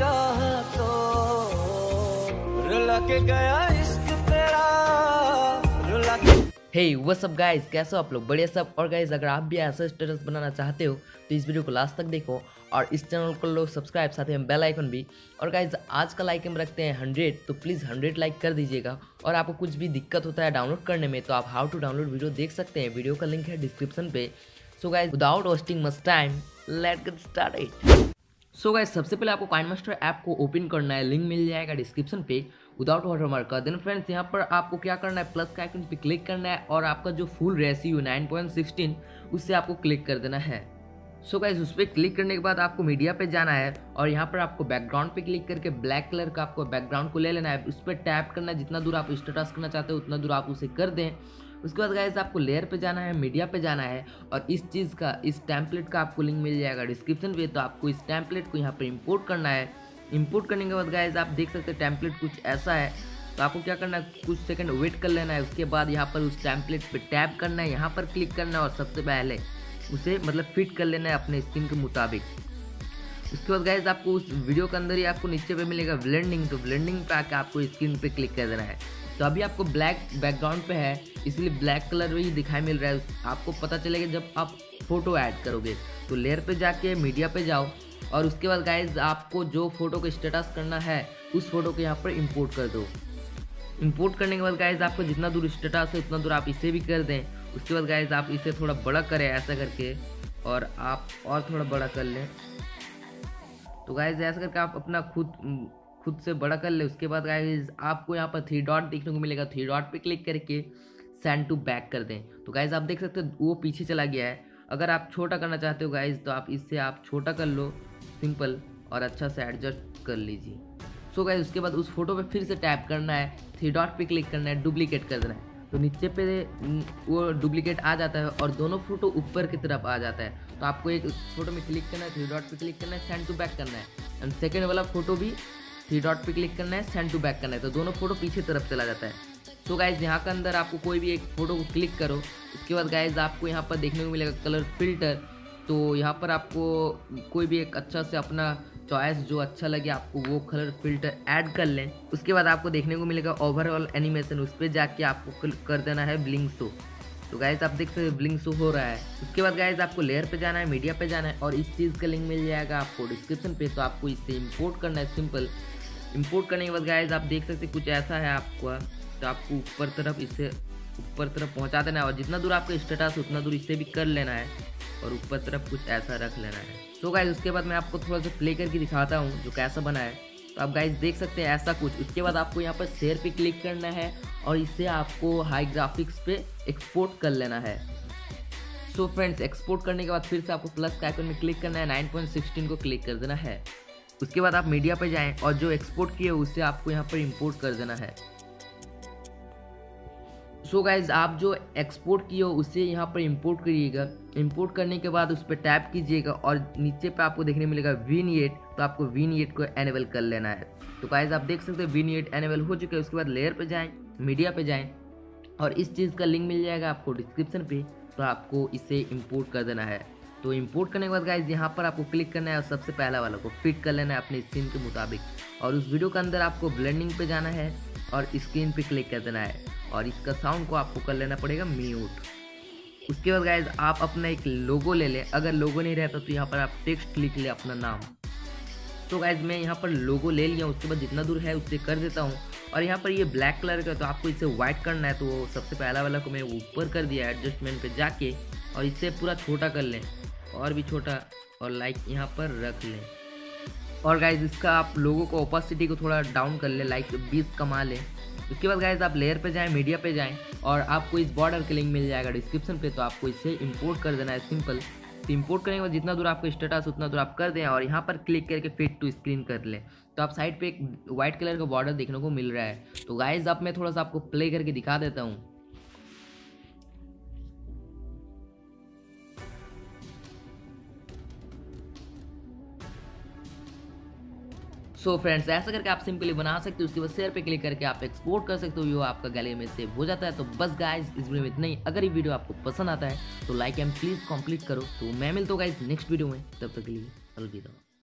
चाह तो गया इश्क तेरा हे व्हाट्स अप गाइस कैसे हो आप लोग? बढ़िया सब। और गाइस अगर आप भी ऐसा स्टेटस बनाना चाहते हो तो इस वीडियो को लास्ट तक देखो और इस चैनल को लोग सब्सक्राइब साथ में बेल आइकन भी। और गाइज़ आज का लाइक हम रखते हैं हंड्रेड तो प्लीज़ हंड्रेड लाइक कर दीजिएगा। और आपको कुछ भी दिक्कत होता है डाउनलोड करने में तो आप हाउ टू डाउनलोड वीडियो देख सकते हैं। वीडियो का लिंक है डिस्क्रिप्शन पे। So guys without wasting much time let get start so so guys सबसे पहले आपको कॉइन मास्टर ऐप को ओपन करना है। लिंक मिल जाएगा डिस्क्रिप्शन पे। विदाउट वाटरमार्क का देन फ्रेंड्स यहाँ पर आपको क्या करना है? प्लस का आइकन पे क्लिक करना है और आपका जो फुल रेशियो 9.16 उससे आपको क्लिक कर देना है। सो so गाइज़ उस पर क्लिक करने के बाद आपको मीडिया पे जाना है और यहाँ पर आपको बैकग्राउंड पे क्लिक करके ब्लैक कलर का आपको बैकग्राउंड को ले लेना है। उस पर टैप करना है। जितना दूर आप स्टेटस करना चाहते हो, उतना दूर आप उसे कर दें। उसके बाद गाइज़ आपको लेयर पे जाना है मीडिया पे जाना है और इस चीज़ का, इस टैंपलेट का आपको लिंक मिल जाएगा डिस्क्रिप्शन पे। तो आपको इस टैंपलेट को यहाँ पर इम्पोर्ट करना है। इम्पोर्ट करने के बाद गाइज़ आप देख सकते हैं टैंपलेट कुछ ऐसा है। तो आपको क्या करना है, कुछ सेकंड वेट कर लेना है। उसके बाद यहाँ पर उस टैंपलेट पे टैप करना है, यहाँ पर क्लिक करना है और सबसे पहले उसे मतलब फिट कर लेना है अपने स्किन के मुताबिक। उसके बाद गाइज़ आपको उस वीडियो के अंदर ही आपको नीचे पे मिलेगा ब्लेंडिंग तो ब्लेंडिंग पे आके आपको स्क्रीन पे क्लिक कर देना है। तो अभी आपको ब्लैक बैकग्राउंड पे है, इसलिए ब्लैक कलर में ही दिखाई मिल रहा है। आपको पता चलेगा जब आप फ़ोटो ऐड करोगे। तो लेयर पे जाके मीडिया पे जाओ और उसके बाद गाइज़ आपको जो फ़ोटो का स्टेटस करना है, उस फ़ोटो को यहाँ पर इम्पोर्ट कर दो। इम्पोर्ट करने के बाद गाइज़ आपको जितना दूर स्टेटस है, उतना दूर आप इसे भी कर दें। उसके बाद गाइज़ आप इसे थोड़ा बड़ा करें ऐसा करके और आप और थोड़ा बड़ा कर लें। तो गाइज़ ऐसा करके आप अपना खुद खुद से बड़ा कर ले, उसके बाद गाइज़ आपको यहाँ पर थ्री डॉट देखने को मिलेगा। थ्री डॉट पे क्लिक करके सेंड टू बैक कर दें। तो गाइज़ आप देख सकते हो, वो पीछे चला गया है। अगर आप छोटा करना चाहते हो गाइज़ तो आप इससे आप छोटा कर लो सिंपल और अच्छा से एडजस्ट कर लीजिए। सो गाइज़ उसके बाद उस फ़ोटो पे फिर से टैप करना है थ्री डॉट पे क्लिक करना है डुप्लीकेट कर देना है। तो नीचे पे वो डुप्लीकेट आ जाता है और दोनों फ़ोटो ऊपर की तरफ़ आ जाता है। तो आपको एक फ़ोटो में क्लिक करना है थ्री डॉट पे क्लिक करना है सेंड टू बैक करना है। एंड सेकेंड वाला फ़ोटो भी थ्री डॉट पे क्लिक करना है सेंड टू बैक करना है। तो दोनों फ़ोटो पीछे तरफ़ चला जाता है। तो गाइज़ यहाँ के अंदर आपको कोई भी एक फ़ोटो को क्लिक करो। उसके बाद गाइज़ आपको यहाँ पर देखने को मिलेगा कलर फ़िल्टर तो यहाँ पर आपको कोई भी एक अच्छा से अपना चॉइस जो अच्छा लगे, आपको वो कलर फ़िल्टर ऐड कर लें। उसके बाद आपको देखने को मिलेगा ओवरऑल एनिमेशन उस पर जाके आपको कर देना है ब्लिंग शो तो गाइज़ आप देख सकते हो ब्लिंग शो हो रहा है। उसके बाद गाइज़ आपको लेयर पे जाना है मीडिया पे जाना है और इस चीज़ का लिंक मिल जाएगा आपको डिस्क्रिप्शन पे। तो आपको इससे इम्पोर्ट करना है सिंपल इम्पोर्ट करने के बाद गाइज़ आप देख सकते कुछ ऐसा है आपका तो आपको ऊपर तरफ़ इससे ऊपर तरफ़ पहुँचा देना है और जितना दूर आपका स्टेटस उतना दूर इसे भी कर लेना है और ऊपर तरफ़ कुछ ऐसा रख लेना है। तो गाइज़ उसके बाद मैं आपको थोड़ा सा प्ले करके दिखाता हूँ जो कैसा बना है। तो आप गाइज़ देख सकते हैं ऐसा कुछ। उसके बाद आपको यहाँ पर शेयर पे क्लिक करना है और इससे आपको हाई ग्राफिक्स पे एक्सपोर्ट कर लेना है। सो फ्रेंड्स एक्सपोर्ट करने के बाद फिर से आपको प्लस का आइकन में क्लिक करना है। 9.16 को क्लिक कर देना है। उसके बाद आप मीडिया पे जाएँ और जो एक्सपोर्ट किए उससे आपको यहाँ पर इंपोर्ट कर देना है। सो so गाइज़ आप जो एक्सपोर्ट किए हो उसे यहाँ पर इंपोर्ट करिएगा। इंपोर्ट करने के बाद उस पर टैप कीजिएगा और नीचे पे आपको देखने मिलेगा वीन एट तो आपको वीन एट को एनेबल कर लेना है। तो गाइज़ आप देख सकते हैं वीन एट एनेबल हो चुके हैं। उसके बाद लेयर पे जाएँ मीडिया पे जाएँ और इस चीज़ का लिंक मिल जाएगा आपको डिस्क्रिप्शन पे तो आपको इसे इम्पोर्ट कर देना है। तो इम्पोर्ट करने के बाद गाइज़ यहाँ पर आपको क्लिक करना है और सबसे पहला वाला को फिट कर लेना है अपने स्क्रीन के मुताबिक। और उस वीडियो के अंदर आपको ब्लेंडिंग पे जाना है और स्क्रीन पे क्लिक कर देना है। और इसका साउंड को आपको कर लेना पड़ेगा म्यूट उसके बाद गाइज़ आप अपना एक लोगो ले लें। अगर लोगो नहीं रहता तो यहाँ पर आप टेक्स्ट लिख लें अपना नाम। तो गाइज़ मैं यहाँ पर लोगो ले लिया, उसके बाद जितना दूर है उससे कर देता हूँ। और यहाँ पर ये ब्लैक कलर का तो आपको इसे व्हाइट करना है तो सबसे पहला वाला को मैं ऊपर कर दिया एडजस्टमेंट पे जाके। और इससे पूरा छोटा कर लें। और भी छोटा, और लाइक यहाँ पर रख लें। और गाइज़ इसका आप लोगों को ओपासिटी को थोड़ा डाउन कर लें लाइक बीस कमा लें। उसके बाद गाइज़ आप लेयर पे जाएँ मीडिया पे जाएँ, और आपको इस बॉर्डर के लिंक मिल जाएगा डिस्क्रिप्शन पे तो आपको इसे इंपोर्ट कर देना है सिंपल तो इंपोर्ट करने के बाद जितना दूर आपको स्टेटस उतना दूर आप कर दें, और यहाँ पर क्लिक करके फिट टू स्क्रीन कर लें। तो आप साइड पे एक व्हाइट कलर का बॉर्डर देखने को मिल रहा है। तो गाइज़ अब मैं थोड़ा सा आपको प्ले करके दिखा देता हूँ। सो फ्रेंड्स ऐसा करके आप सिंपली बना सकते हो, उसके बाद शेयर पे क्लिक करके आप एक्सपोर्ट कर सकते हो वो आपका गैलरी में सेव हो जाता है। तो बस गाइज़ इस वीडियो में इतना ही। अगर ये वीडियो आपको पसंद आता है तो लाइक एंड प्लीज़ कंप्लीट करो। तो मैं मिलता हूँ गाइज़ नेक्स्ट वीडियो में। तब तक के लिए अलविदा।